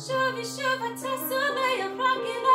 Shuvi shuva tessa, they are rocking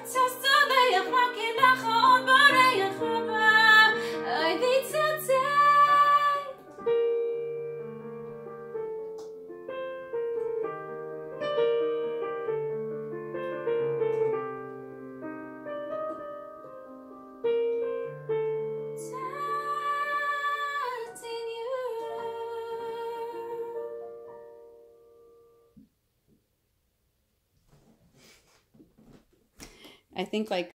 It's. I think like